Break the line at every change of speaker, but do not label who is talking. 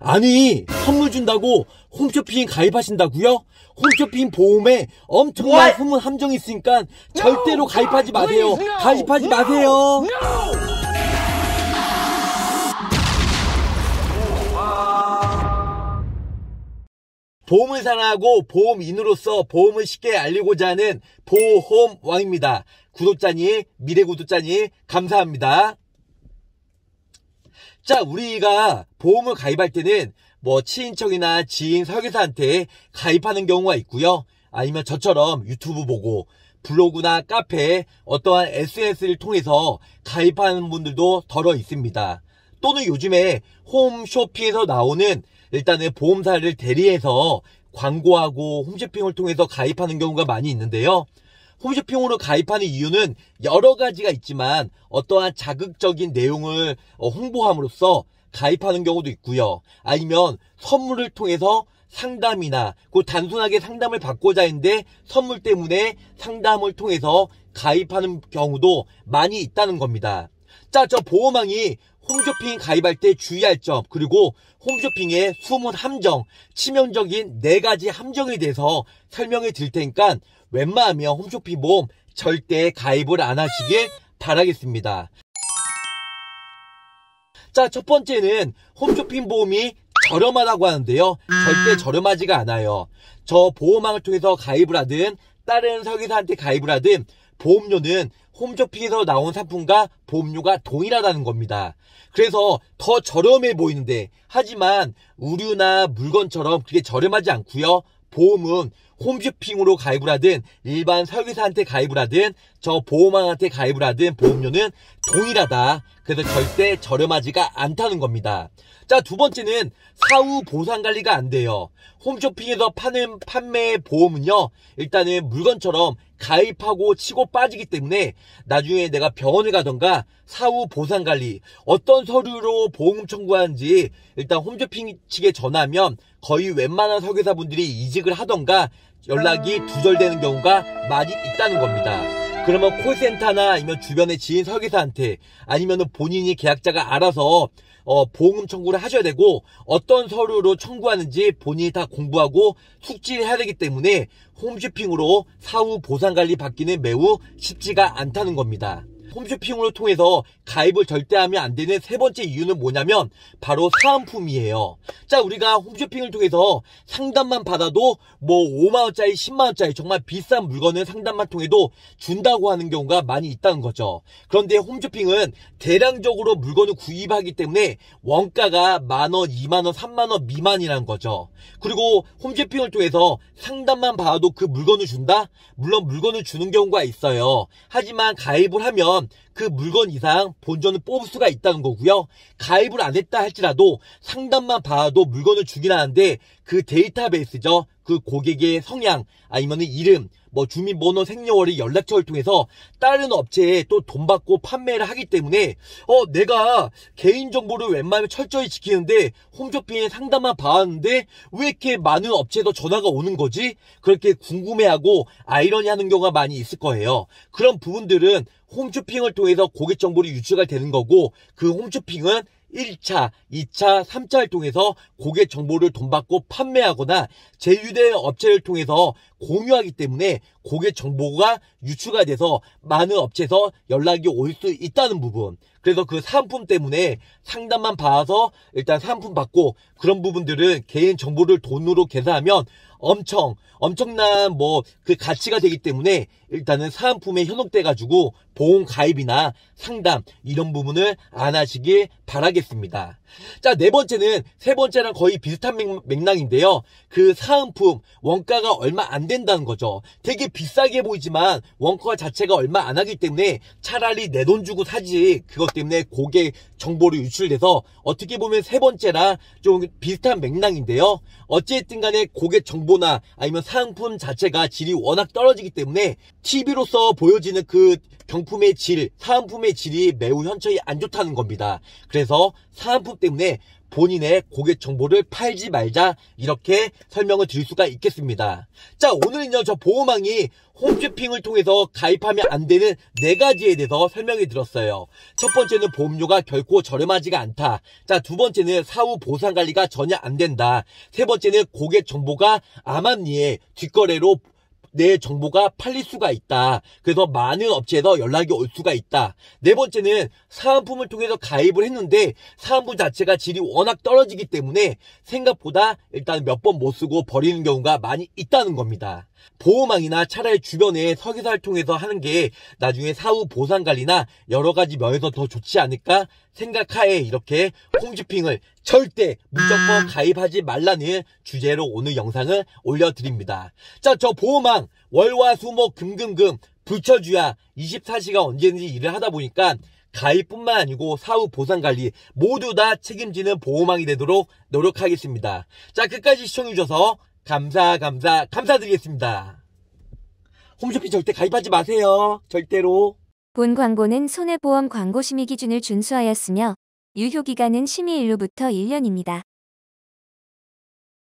아니 선물 준다고 홈쇼핑 가입하신다고요? 홈쇼핑 보험에 엄청난? 후문 함정이 있으니까 절대로 가입하지 마세요. 가입하지 마세요. 보험을 사랑하고 보험인으로서 보험을 쉽게 알리고자 하는 보험왕입니다. 구독자님, 미래 구독자님, 감사합니다. 자, 우리가 보험을 가입할 때는 뭐 친인척이나 지인, 설계사한테 가입하는 경우가 있고요. 아니면 저처럼 유튜브 보고 블로그나 카페, 어떠한 SNS를 통해서 가입하는 분들도 덜어 있습니다. 또는 요즘에 홈쇼핑에서 나오는 일단은 보험사를 대리해서 광고하고 홈쇼핑을 통해서 가입하는 경우가 많이 있는데요. 홈쇼핑으로 가입하는 이유는 여러 가지가 있지만 어떠한 자극적인 내용을 어, 홍보함으로써 가입하는 경우도 있고요. 아니면 선물을 통해서 상담이나 그 단순하게 상담을 받고자 했는데 선물 때문에 상담을 통해서 가입하는 경우도 많이 있다는 겁니다. 자, 저 보호망이 홈쇼핑 가입할 때 주의할 점, 그리고 홈쇼핑의 숨은 함정, 치명적인 네 가지 함정에 대해서 설명해 드릴 테니까 웬만하면 홈쇼핑 보험 절대 가입을 안 하시길 바라겠습니다. 자, 첫 번째는 홈쇼핑 보험이 저렴하다고 하는데요. 절대 저렴하지가 않아요. 저 보험망을 통해서 가입을 하든 다른 설계사한테 가입을 하든 보험료는 홈쇼핑에서 나온 상품과 보험료가 동일하다는 겁니다. 그래서 더 저렴해 보이는데 하지만 의류나 물건처럼 그게 저렴하지 않고요. 보험은 홈쇼핑으로 가입을 하든 일반 설계사한테 가입을 하든 저 보험왕한테 가입을 하든 보험료는 동일하다. 그래서 절대 저렴하지가 않다는 겁니다. 자, 두 번째는 사후 보상 관리가 안 돼요. 홈쇼핑에서 파는 판매 보험은요, 일단은 물건처럼 가입하고 치고 빠지기 때문에 나중에 내가 병원을 가던가 사후 보상 관리, 어떤 서류로 보험 청구하는지 일단 홈쇼핑 측에 전화하면 거의 웬만한 설계사분들이 이직을 하던가 연락이 두절되는 경우가 많이 있다는 겁니다. 그러면 콜센터나 아니면 주변의 지인 설계사한테 아니면 본인이 계약자가 알아서 어, 보험 청구를 하셔야 되고 어떤 서류로 청구하는지 본인이 다 공부하고 숙지를 해야 되기 때문에 홈쇼핑으로 사후 보상 관리 받기는 매우 쉽지가 않다는 겁니다. 홈쇼핑으로 통해서 가입을 절대 하면 안 되는 세 번째 이유는 뭐냐면 바로 사은품이에요. 자, 우리가 홈쇼핑을 통해서 상담만 받아도 뭐 5만원짜리, 10만원짜리 정말 비싼 물건을 상담만 통해도 준다고 하는 경우가 많이 있다는 거죠. 그런데 홈쇼핑은 대량적으로 물건을 구입하기 때문에 원가가 만원, 2만원, 3만원 미만이라는 거죠. 그리고 홈쇼핑을 통해서 상담만 받아도 그 물건을 준다? 물론 물건을 주는 경우가 있어요. 하지만 가입을 하면 그 물건 이상 본전을 뽑을 수가 있다는 거고요. 가입을 안 했다 할지라도 상담만 봐도 물건을 주긴 하는데 그 데이터베이스죠. 그 고객의 성향 아니면 이름 뭐 주민번호 생년월일 연락처를 통해서 다른 업체에 또 돈 받고 판매를 하기 때문에 어 내가 개인정보를 웬만하면 철저히 지키는데 홈쇼핑에 상담만 봐왔는데 왜 이렇게 많은 업체에서 전화가 오는 거지? 그렇게 궁금해하고 아이러니하는 경우가 많이 있을 거예요. 그런 부분들은 홈쇼핑을 통해서 고객 정보를 유출가 되는 거고 그 홈쇼핑은 1차, 2차, 3차를 통해서 고객 정보를 돈 받고 판매하거나 제휴된 업체를 통해서 공유하기 때문에 고객 정보가 유추가 돼서 많은 업체에서 연락이 올 수 있다는 부분. 그래서 그 상품 때문에 상담만 봐서 일단 상품 받고 그런 부분들은 개인 정보를 돈으로 계산하면 엄청 엄청난 뭐 그 가치가 되기 때문에 일단은 사은품에 현혹돼 가지고 보험 가입이나 상담 이런 부분을 안 하시길 바라겠습니다. 자, 네 번째는 세 번째랑 거의 비슷한 맥락인데요. 그 사은품 원가가 얼마 안 된다는 거죠. 되게 비싸게 보이지만 원가 자체가 얼마 안 하기 때문에 차라리 내 돈 주고 사지. 그것 때문에 고객 정보를 유출돼서 어떻게 보면 세 번째랑 좀 비슷한 맥락인데요. 어찌됐든 간에 고객 정보나 아니면 사은품 자체가 질이 워낙 떨어지기 때문에 TV로서 보여지는 그 경품의 질, 사은품의 질이 매우 현저히 안 좋다는 겁니다. 그래서 사은품 때문에 본인의 고객 정보를 팔지 말자 이렇게 설명을 드릴 수가 있겠습니다. 자 오늘은요 저 보호망이 홈쇼핑을 통해서 가입하면 안 되는 네 가지에 대해서 설명해 드렸어요. 첫 번째는 보험료가 결코 저렴하지가 않다. 자 두 번째는 사후 보상 관리가 전혀 안 된다. 세 번째는 고객 정보가 암암리에 뒷거래로 내 정보가 팔릴 수가 있다. 그래서 많은 업체에서 연락이 올 수가 있다. 네 번째는 사은품을 통해서 가입을 했는데 사은품 자체가 질이 워낙 떨어지기 때문에 생각보다 일단 몇 번 못 쓰고 버리는 경우가 많이 있다는 겁니다. 보호망이나 차라리 주변에 설계사를 통해서 하는 게 나중에 사후 보상 관리나 여러 가지 면에서 더 좋지 않을까 생각하에 이렇게 홈쇼핑을 절대 무조건 가입하지 말라는 주제로 오늘 영상을 올려드립니다. 자, 저 보호망 월화수목 금금금 불철주야 24시간 언제든지 일을 하다 보니까 가입뿐만 아니고 사후 보상 관리 모두 다 책임지는 보호망이 되도록 노력하겠습니다. 자, 끝까지 시청해주셔서 감사, 감사, 감사드리겠습니다. 홈쇼핑 절대 가입하지 마세요. 절대로.
본 광고는 손해보험 광고 심의 기준을 준수하였으며 유효기간은 심의 일로부터 1년입니다.